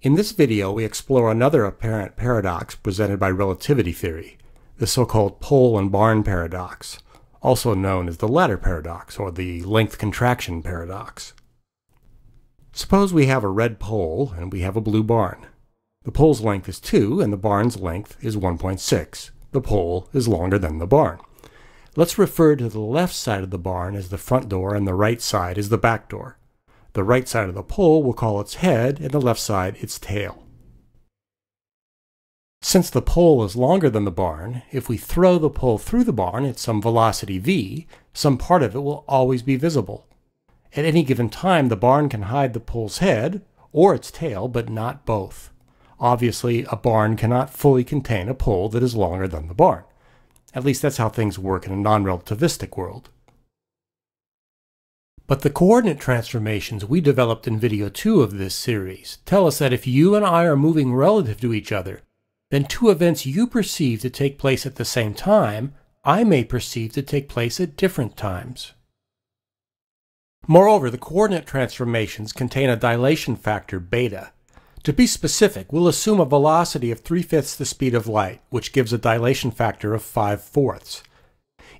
In this video, we explore another apparent paradox presented by relativity theory, the so-called pole and barn paradox, also known as the ladder paradox or the length contraction paradox. Suppose we have a red pole and we have a blue barn. The pole's length is 2 and the barn's length is 1.6. The pole is longer than the barn. Let's refer to the left side of the barn as the front door and the right side as the back door. The right side of the pole we'll call its head and the left side its tail. Since the pole is longer than the barn, if we throw the pole through the barn at some velocity v, some part of it will always be visible. At any given time, the barn can hide the pole's head or its tail, but not both. Obviously, a barn cannot fully contain a pole that is longer than the barn. At least that's how things work in a non-relativistic world. But the coordinate transformations we developed in video 2 of this series tell us that if you and I are moving relative to each other, then two events you perceive to take place at the same time, I may perceive to take place at different times. Moreover, the coordinate transformations contain a dilation factor beta. To be specific, we'll assume a velocity of 3 fifths the speed of light, which gives a dilation factor of 5 fourths.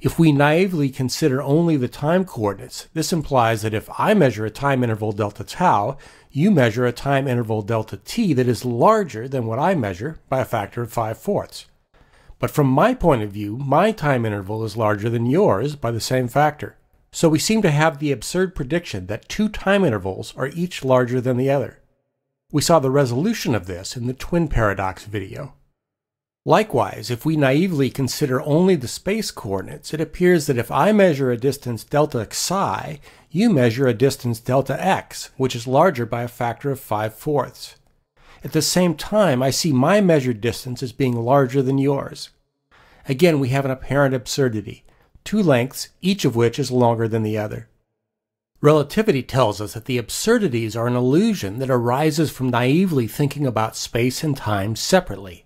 If we naively consider only the time coordinates, this implies that if I measure a time interval delta tau, you measure a time interval delta t that is larger than what I measure by a factor of 5 fourths. But from my point of view, my time interval is larger than yours by the same factor. So we seem to have the absurd prediction that two time intervals are each larger than the other. We saw the resolution of this in the twin paradox video. Likewise, if we naively consider only the space coordinates, it appears that if I measure a distance delta xi, you measure a distance delta x, which is larger by a factor of 5 fourths. At the same time, I see my measured distance as being larger than yours. Again, we have an apparent absurdity, two lengths, each of which is longer than the other. Relativity tells us that the absurdities are an illusion that arises from naively thinking about space and time separately.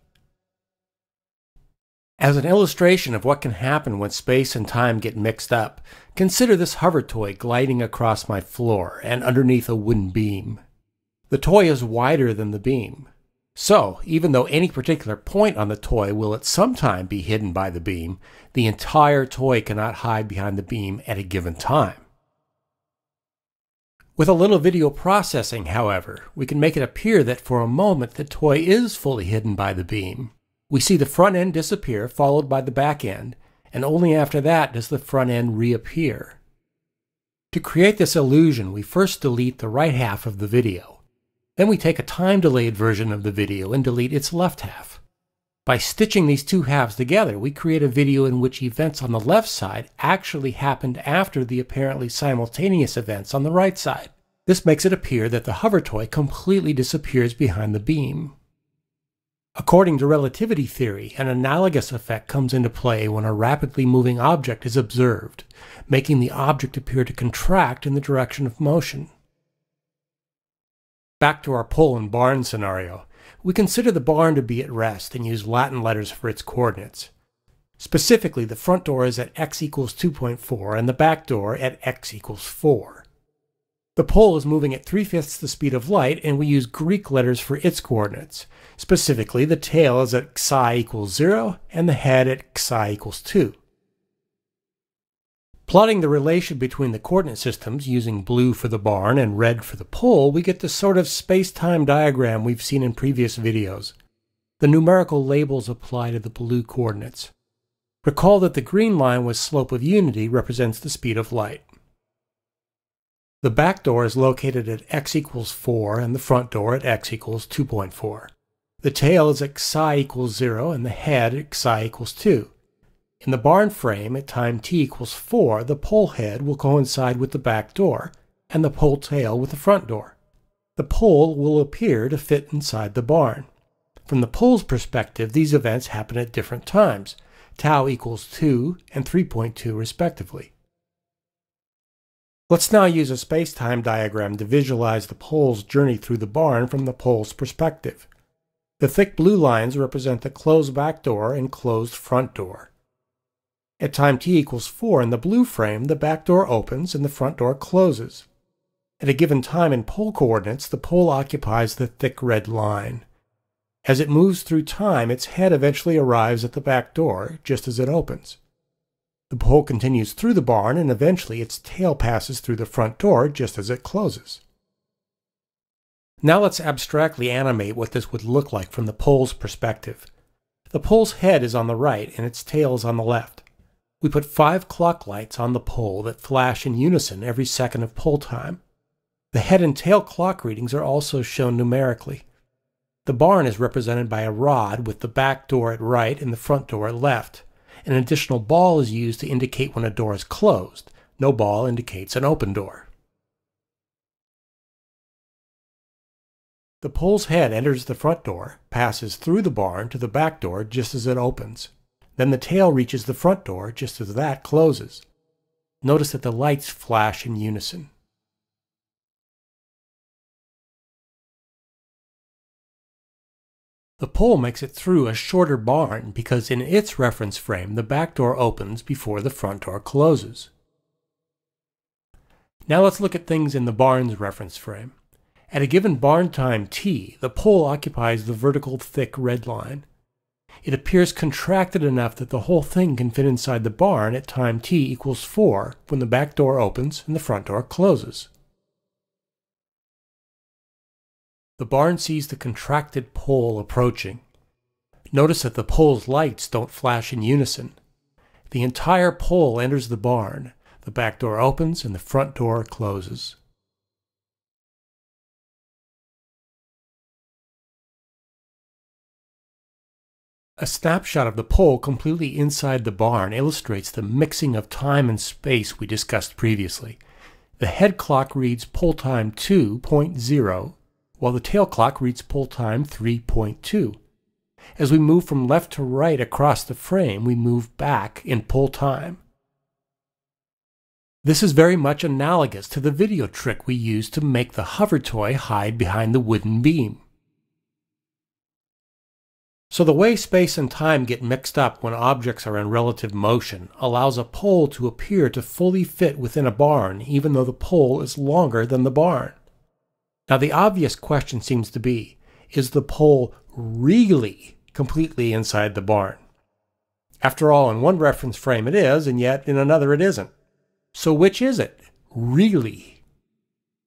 As an illustration of what can happen when space and time get mixed up, consider this hover toy gliding across my floor and underneath a wooden beam. The toy is wider than the beam. So, even though any particular point on the toy will at some time be hidden by the beam, the entire toy cannot hide behind the beam at a given time. With a little video processing, however, we can make it appear that for a moment the toy is fully hidden by the beam. We see the front end disappear, followed by the back end, and only after that does the front end reappear. To create this illusion, we first delete the right half of the video. Then we take a time-delayed version of the video and delete its left half. By stitching these two halves together, we create a video in which events on the left side actually happened after the apparently simultaneous events on the right side. This makes it appear that the hover toy completely disappears behind the beam. According to relativity theory, an analogous effect comes into play when a rapidly moving object is observed, making the object appear to contract in the direction of motion. Back to our pole and barn scenario, we consider the barn to be at rest and use Latin letters for its coordinates. Specifically, the front door is at x equals 2.4 and the back door at x equals 4. The pole is moving at 3 fifths the speed of light, and we use Greek letters for its coordinates. Specifically, the tail is at xi equals 0, and the head at xi equals 2. Plotting the relation between the coordinate systems using blue for the barn and red for the pole, we get the sort of space-time diagram we've seen in previous videos. The numerical labels apply to the blue coordinates. Recall that the green line with slope of unity represents the speed of light. The back door is located at x equals 4 and the front door at x equals 2.4. The tail is at xi equals 0 and the head at xi equals 2. In the barn frame at time t equals 4, the pole head will coincide with the back door and the pole tail with the front door. The pole will appear to fit inside the barn. From the pole's perspective, these events happen at different times, tau equals 2 and 3.2 respectively. Let's now use a space-time diagram to visualize the pole's journey through the barn from the pole's perspective. The thick blue lines represent the closed back door and closed front door. At time t equals 4 in the blue frame, the back door opens and the front door closes. At a given time in pole coordinates, the pole occupies the thick red line. As it moves through time, its head eventually arrives at the back door, just as it opens. The pole continues through the barn, and eventually its tail passes through the front door just as it closes. Now let's abstractly animate what this would look like from the pole's perspective. The pole's head is on the right and its tail is on the left. We put five clock lights on the pole that flash in unison every second of pole time. The head and tail clock readings are also shown numerically. The barn is represented by a rod with the back door at right and the front door at left. An additional ball is used to indicate when a door is closed. No ball indicates an open door. The pole's head enters the front door, passes through the barn to the back door just as it opens. Then the tail reaches the front door just as that closes. Notice that the lights flash in unison. The pole makes it through a shorter barn because in its reference frame the back door opens before the front door closes. Now let's look at things in the barn's reference frame. At a given barn time t, the pole occupies the vertical thick red line. It appears contracted enough that the whole thing can fit inside the barn at time t equals 4 when the back door opens and the front door closes. The barn sees the contracted pole approaching. Notice that the pole's lights don't flash in unison. The entire pole enters the barn, the back door opens, and the front door closes. A snapshot of the pole completely inside the barn illustrates the mixing of time and space we discussed previously. The head clock reads pole time 2.0, while the tail clock reads pole time 3.2. As we move from left to right across the frame, we move back in pole time. This is very much analogous to the video trick we used to make the hover toy hide behind the wooden beam. So the way space and time get mixed up when objects are in relative motion allows a pole to appear to fully fit within a barn even though the pole is longer than the barn. Now the obvious question seems to be, is the pole really completely inside the barn? After all, in one reference frame it is, and yet in another it isn't. So which is it, really?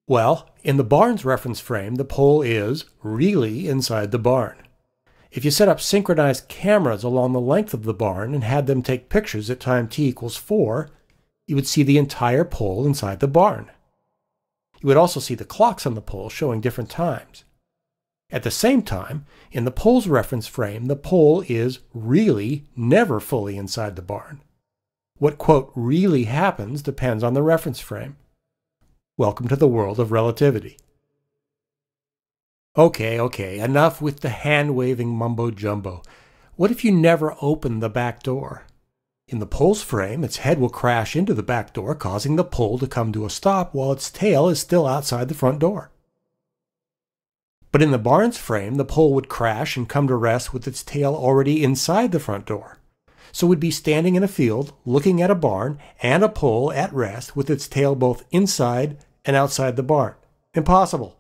Well, in the barn's reference frame, the pole is really inside the barn. If you set up synchronized cameras along the length of the barn and had them take pictures at time t equals 4, you would see the entire pole inside the barn. You would also see the clocks on the pole showing different times. At the same time, in the pole's reference frame, the pole is really never fully inside the barn. What, quote, really happens depends on the reference frame. Welcome to the world of relativity. Okay, okay, enough with the hand waving mumbo jumbo. What if you never open the back door? In the pole's frame, its head will crash into the back door, causing the pole to come to a stop while its tail is still outside the front door. But in the barn's frame, the pole would crash and come to rest with its tail already inside the front door. So we'd be standing in a field, looking at a barn and a pole at rest with its tail both inside and outside the barn. Impossible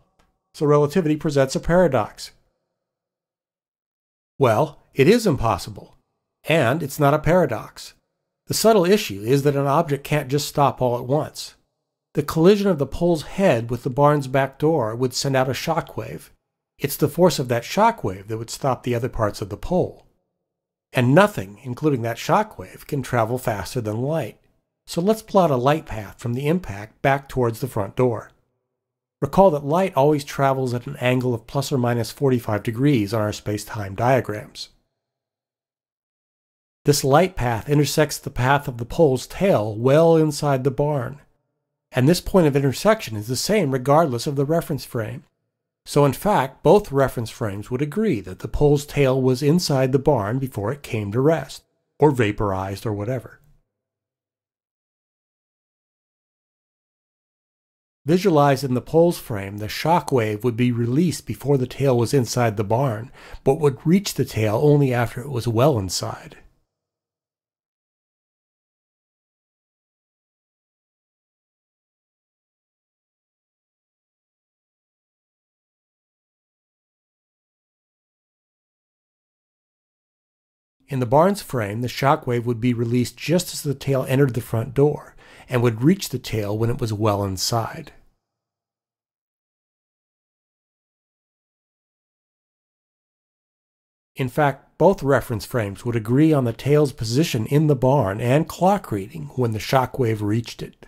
so relativity presents a paradox. Well, it is impossible, and it's not a paradox. The subtle issue is that an object can't just stop all at once. The collision of the pole's head with the barn's back door would send out a shock wave. It's the force of that shock wave that would stop the other parts of the pole. And nothing, including that shock wave, can travel faster than light. So let's plot a light path from the impact back towards the front door. Recall that light always travels at an angle of plus or minus 45 degrees on our space-time diagrams. This light path intersects the path of the pole's tail well inside the barn, and this point of intersection is the same regardless of the reference frame. So in fact, both reference frames would agree that the pole's tail was inside the barn before it came to rest, or vaporized, or whatever. Visualized in the pole's frame, the shock wave would be released before the tail was inside the barn, but would reach the tail only after it was well inside. In the barn's frame, the shock wave would be released just as the tail entered the front door and would reach the tail when it was well inside. In fact, both reference frames would agree on the tail's position in the barn and clock reading when the shock wave reached it.